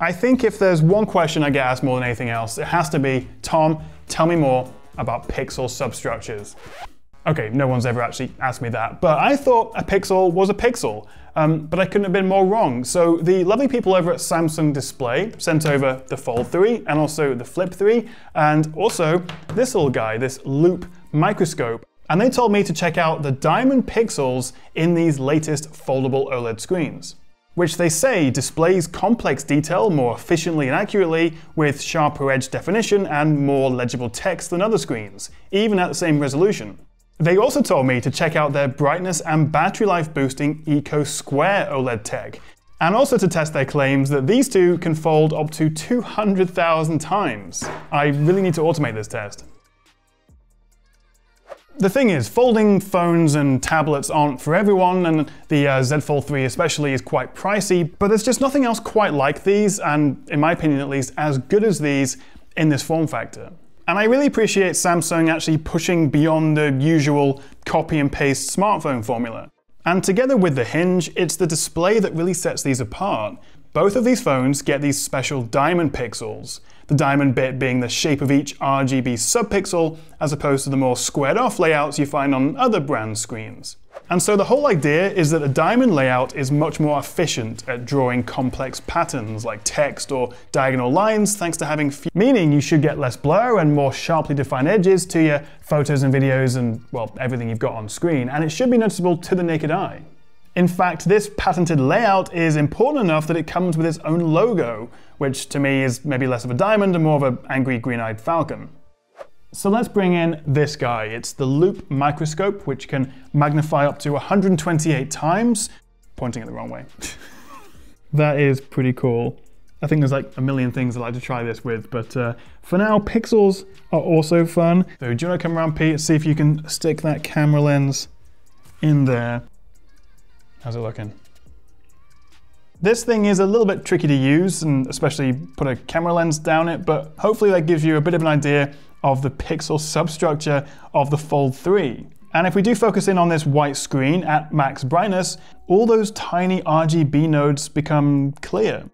I think if there's one question I get asked more than anything else, it has to be, Tom, tell me more about pixel substructures. Okay, no one's ever actually asked me that, but I thought a pixel was a pixel, um, but I couldn't have been more wrong. So the lovely people over at Samsung Display sent over the Fold 3 and also the Flip 3, and also this little guy, this loupe microscope. And they told me to check out the diamond pixels in these latest foldable OLED screens which they say displays complex detail more efficiently and accurately with sharper edge definition and more legible text than other screens, even at the same resolution. They also told me to check out their brightness and battery life boosting Eco Square OLED tech, and also to test their claims that these two can fold up to 200,000 times. I really need to automate this test. The thing is, folding phones and tablets aren't for everyone, and the uh, Z Fold 3 especially is quite pricey, but there's just nothing else quite like these, and in my opinion at least, as good as these in this form factor. And I really appreciate Samsung actually pushing beyond the usual copy and paste smartphone formula. And together with the hinge, it's the display that really sets these apart. Both of these phones get these special diamond pixels, the diamond bit being the shape of each RGB subpixel, as opposed to the more squared off layouts you find on other brand screens. And so the whole idea is that a diamond layout is much more efficient at drawing complex patterns like text or diagonal lines thanks to having few, meaning you should get less blur and more sharply defined edges to your photos and videos and, well, everything you've got on screen, and it should be noticeable to the naked eye. In fact, this patented layout is important enough that it comes with its own logo, which to me is maybe less of a diamond and more of an angry green-eyed falcon. So let's bring in this guy. It's the loupe microscope, which can magnify up to 128 times, pointing it the wrong way. that is pretty cool. I think there's like a million things I'd like to try this with, but uh, for now, pixels are also fun. So do you want to come around, Pete, see if you can stick that camera lens in there. How's it looking? This thing is a little bit tricky to use, and especially put a camera lens down it, but hopefully that gives you a bit of an idea of the pixel substructure of the Fold 3. And if we do focus in on this white screen at max brightness, all those tiny RGB nodes become clear.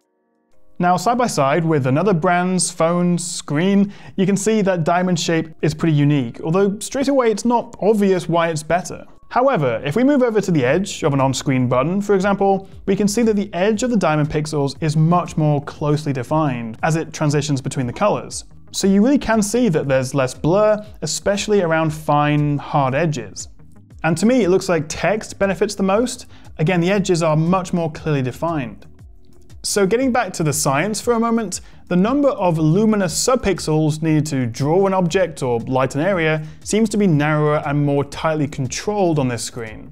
Now, side by side with another brand's phone screen, you can see that diamond shape is pretty unique, although straight away it's not obvious why it's better. However, if we move over to the edge of an on-screen button, for example, we can see that the edge of the diamond pixels is much more closely defined as it transitions between the colors. So you really can see that there's less blur, especially around fine, hard edges. And to me, it looks like text benefits the most. Again, the edges are much more clearly defined. So getting back to the science for a moment, the number of luminous subpixels needed to draw an object or light an area seems to be narrower and more tightly controlled on this screen.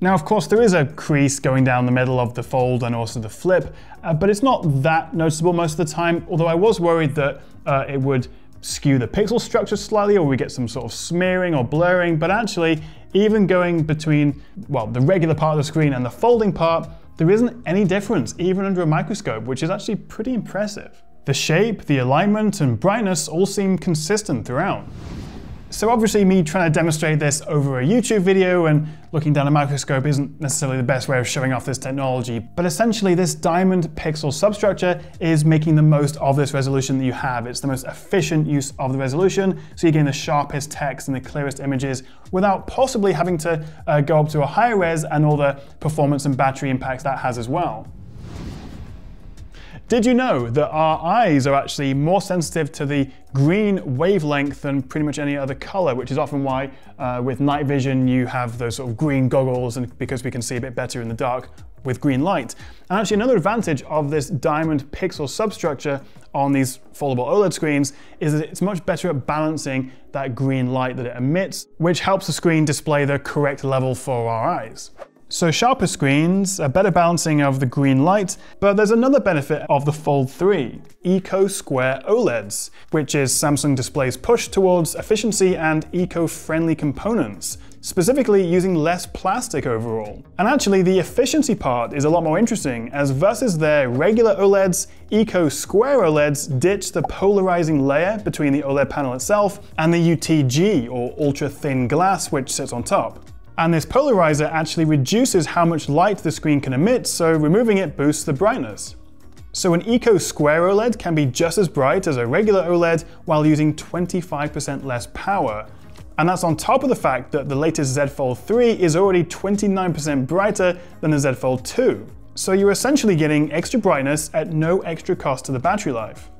Now, of course, there is a crease going down the middle of the fold and also the flip, uh, but it's not that noticeable most of the time, although I was worried that uh, it would skew the pixel structure slightly or we get some sort of smearing or blurring, but actually, even going between, well, the regular part of the screen and the folding part, there isn't any difference, even under a microscope, which is actually pretty impressive. The shape, the alignment, and brightness all seem consistent throughout. So obviously me trying to demonstrate this over a YouTube video and looking down a microscope isn't necessarily the best way of showing off this technology, but essentially this diamond pixel substructure is making the most of this resolution that you have. It's the most efficient use of the resolution, so you're getting the sharpest text and the clearest images without possibly having to uh, go up to a higher res and all the performance and battery impacts that has as well. Did you know that our eyes are actually more sensitive to the green wavelength than pretty much any other color, which is often why uh, with night vision you have those sort of green goggles and because we can see a bit better in the dark with green light. And actually another advantage of this diamond pixel substructure on these foldable OLED screens is that it's much better at balancing that green light that it emits, which helps the screen display the correct level for our eyes. So sharper screens, a better balancing of the green light, but there's another benefit of the Fold 3, Eco Square OLEDs, which is Samsung Display's push towards efficiency and eco-friendly components, specifically using less plastic overall. And actually the efficiency part is a lot more interesting, as versus their regular OLEDs, Eco Square OLEDs ditch the polarizing layer between the OLED panel itself and the UTG, or ultra thin glass, which sits on top. And this polarizer actually reduces how much light the screen can emit, so removing it boosts the brightness. So an Eco Square OLED can be just as bright as a regular OLED while using 25% less power. And that's on top of the fact that the latest Z Fold 3 is already 29% brighter than the Z Fold 2. So you're essentially getting extra brightness at no extra cost to the battery life.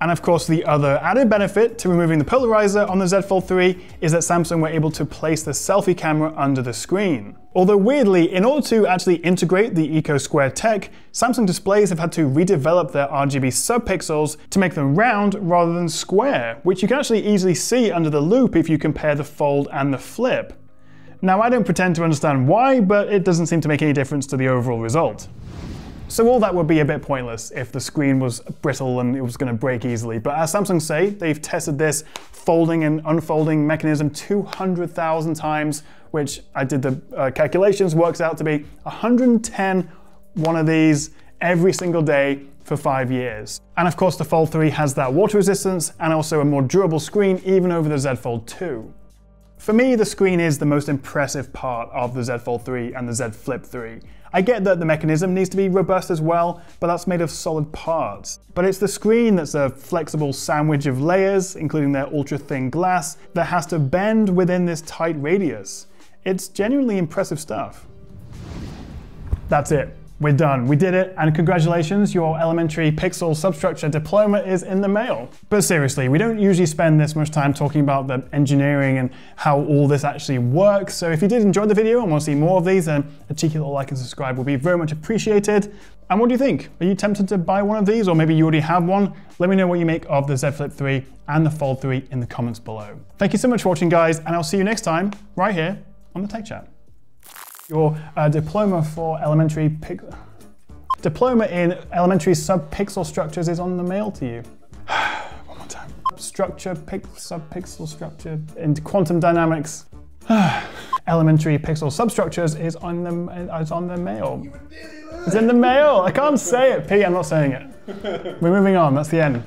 And of course, the other added benefit to removing the polarizer on the Z Fold 3 is that Samsung were able to place the selfie camera under the screen. Although weirdly, in order to actually integrate the Eco Square tech, Samsung displays have had to redevelop their RGB subpixels to make them round rather than square, which you can actually easily see under the loupe if you compare the Fold and the Flip. Now, I don't pretend to understand why, but it doesn't seem to make any difference to the overall result. So all that would be a bit pointless if the screen was brittle and it was going to break easily. But as Samsung say, they've tested this folding and unfolding mechanism 200,000 times, which I did the uh, calculations, works out to be 110 one of these every single day for five years. And of course the Fold 3 has that water resistance and also a more durable screen even over the Z Fold 2. For me, the screen is the most impressive part of the Z Fold 3 and the Z Flip 3. I get that the mechanism needs to be robust as well, but that's made of solid parts. But it's the screen that's a flexible sandwich of layers, including their ultra thin glass, that has to bend within this tight radius. It's genuinely impressive stuff. That's it. We're done. We did it, and congratulations, your elementary pixel substructure diploma is in the mail. But seriously, we don't usually spend this much time talking about the engineering and how all this actually works. So if you did enjoy the video and want to see more of these, then a cheeky little like and subscribe would be very much appreciated. And what do you think? Are you tempted to buy one of these, or maybe you already have one? Let me know what you make of the Z Flip 3 and the Fold 3 in the comments below. Thank you so much for watching, guys, and I'll see you next time right here on the Tech Chap. Your uh, diploma for elementary pixel diploma in elementary subpixel structures is on the mail to you. One more time. Structure, subpixel structure in quantum dynamics. elementary pixel substructures is on the is on the mail. It's in the mail. I can't say it, Pete. I'm not saying it. We're moving on. That's the end.